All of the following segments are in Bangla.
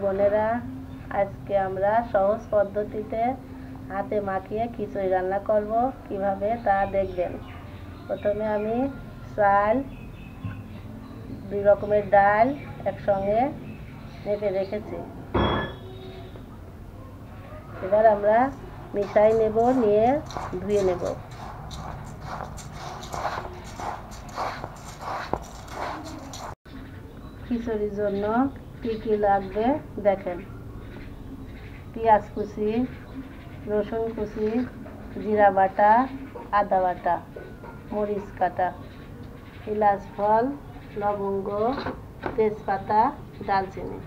বোনেরা, আজকে আমরা সহজ পদ্ধতিতে হাতে মাখিয়ে খিচুড়ি রান্না করব। কীভাবে তা দেখবেন? প্রথমে আমি চাল, দুই রকমের ডাল একসঙ্গে মেপে রেখেছি। এবার আমরা মিশাই নেব, নিয়ে ধুয়ে নেব। খিচুড়ির জন্য কী কী লাগবে? দেখেন। পেঁয়াজ কুচি, রসুন কুচি, জিরা বাটা, আদা বাটা, মরিচ কাটা, এলাচ, ফল, লবঙ্গ, তেজপাতা দালচিনি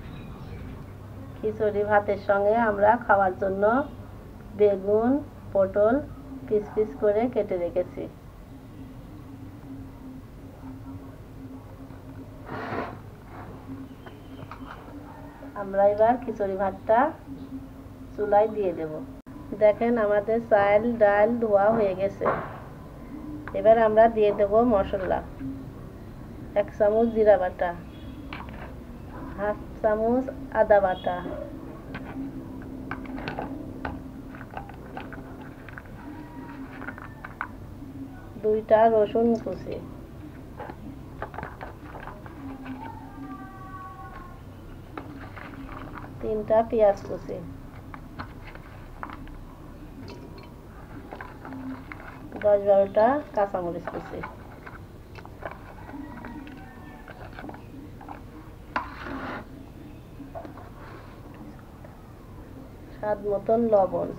খিচুড়ি ভাতের সঙ্গে আমরা খাওয়ার জন্য বেগুন, পটল পিস পিস করে কেটে রেখেছি। আমরা এবার খিচুড়ি ভাতটা চুলায় দিয়ে দেব। দেখেন আমাদের চাল ডাল, ধোয়া হয়ে গেছে। এবার আমরা দিয়ে দেব মশলা। এক চামচ জিরা বাটা, হাফ চামচ আদা বাটা। দুইটা রসুন কুচি। তিনটা পেঁয়াজ কুচি। দশ বারোটা কাঁচামরিচ কুচি। স্বাদ মতন লবণ।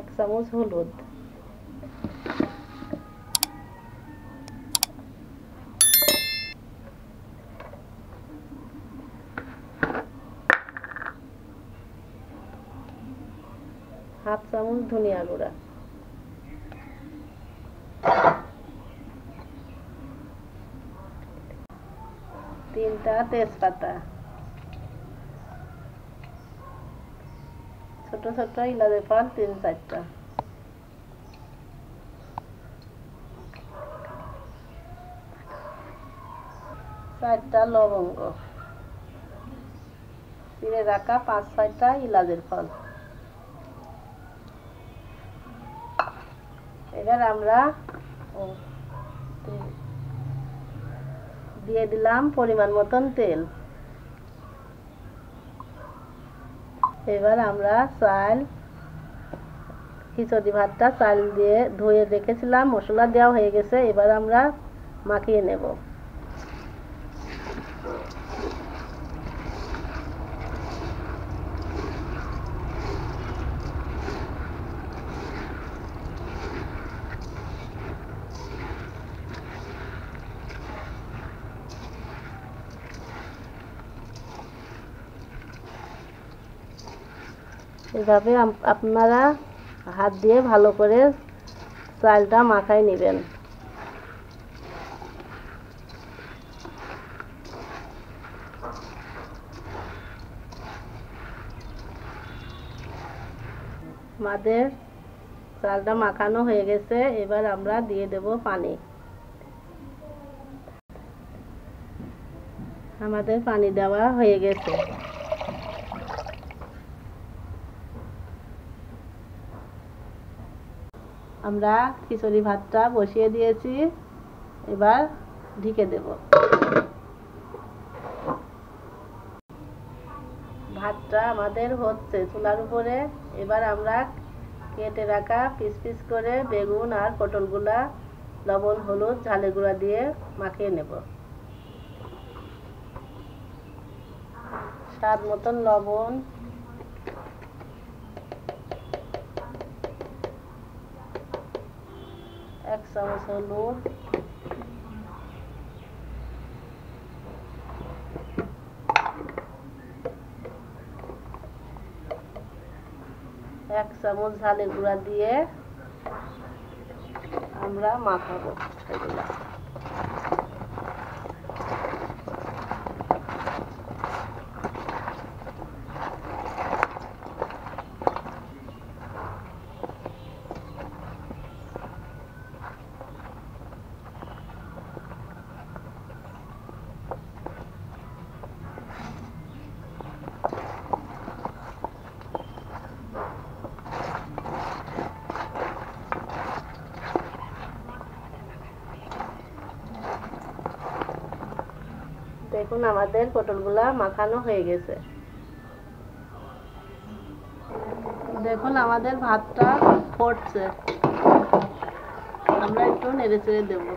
এক চামচ হলুদ। হাফ চামচ ধনিয়া গুঁড়া তিনটা তেজপাতা। ছোট ছোট ইলাচি ফল তিন চারটা। চারটা লবঙ্গ। চিড়ে রাখা পাঁচ ছয়টা ইলাচের ফল এবার আমরা দিয়ে দিলাম পরিমাণ মতন তেল। এবার আমরা চাল, খিচুড়ি ভাতটা চাল দিয়ে ধুয়ে রেখেছিলাম, মশলা দেওয়া হয়ে গেছে, এবার আমরা মাখিয়ে নেব। এভাবে আপনারা হাত দিয়ে ভালো করে চালটা মাখায় নেবেন। আমাদের চালটা মাখানো হয়ে গেছে, এবার আমরা দিয়ে দেব পানি। আমাদের পানি দেওয়া হয়ে গেছে। আমরা খিচুড়ি ভাতটা বসিয়ে দিয়েছি। এবার ঢেকে দেব। ভাতটা আমাদের হচ্ছে চুলার উপরে। এবার আমরা কেটে রাখা পিস পিস করে বেগুন আর পটলগুলা, লবণ, হলুদ ঝালের গুঁড়া দিয়ে মাখিয়ে নেব। স্বাদ মতন লবণ এক চামচ হলুদ এক চামচ ঝালের গুঁড়া দিয়ে আমরা মাখাবো এগুলো দেখুন, আমাদের পটলগুলা মাখানো হয়ে গেছে। দেখুন, আমাদের ভাতটা ফুটছে আমরা একটু নেড়ে চেড়ে দেবো।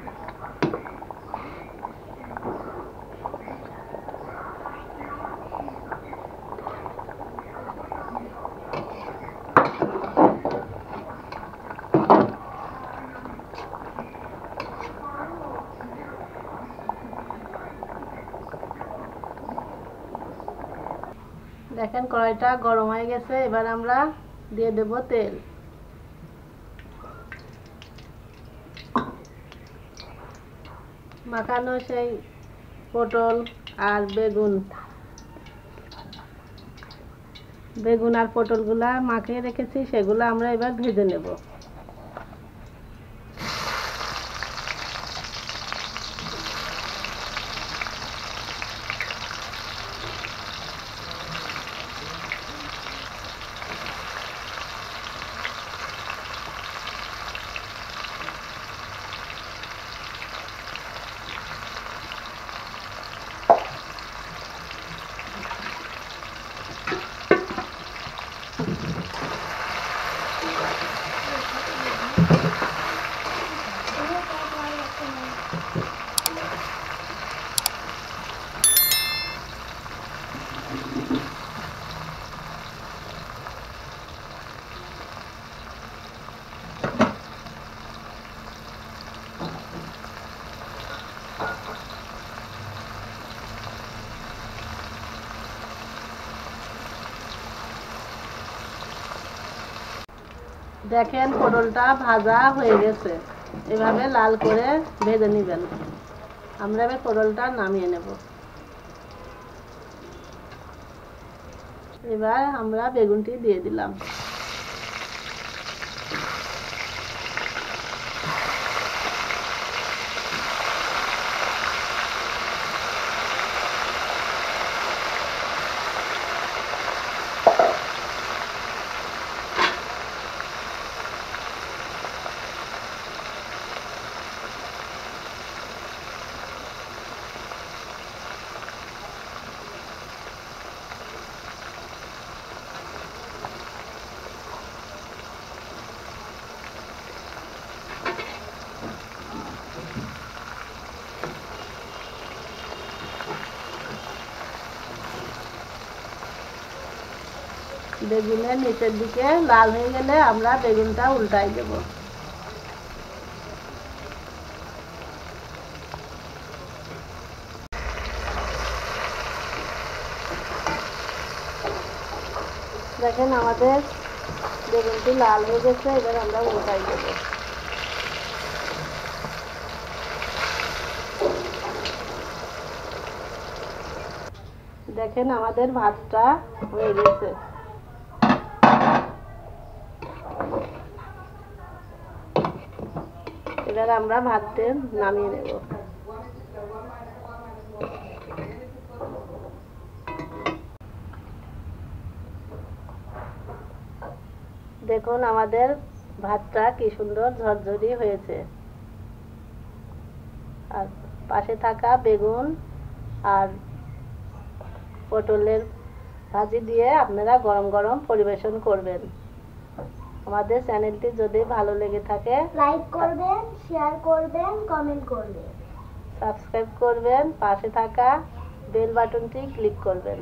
দেখেন কড়াইটা গরম হয়ে গেছে, এবার আমরা দিয়ে দেব তেল। মাখানো সেই পটল আর বেগুন। বেগুন আর পটলগুলা মাখিয়ে রেখেছি, সেগুলো আমরা এবার ভেজে নেব। দেখেন পটলটা ভাজা হয়ে গেছে। এভাবে লাল করে ভেজে নেবেন। আমরা এবার পটলটা নামিয়ে নেব। এবার আমরা বেগুনটি দিয়ে দিলাম। বেগুনের নিচের দিকে লাল হয়ে গেলে আমরা বেগুনটা উল্টাই দেব। দেখেন আমাদের বেগুনটি লাল হয়ে গেছে, এবার আমরা উল্টাই দেবো। দেখেন আমাদের ভাতটা হয়ে গেছে। এবার আমরা ভাতটা নামিয়ে নেব। দেখুন আমাদের ভাতটা কি সুন্দর ঝরঝরি হয়েছে। আর পাশে থাকা বেগুন আর পটলের ভাজি দিয়ে আপনারা গরম গরম পরিবেশন করবেন। আমাদের চ্যানেলটি যদি ভালো লেগে থাকে লাইক করবেন শেয়ার করবেন কমেন্ট করবেন। সাবস্ক্রাইব করবেন পাশে থাকা বেল বাটনটি ক্লিক করবেন।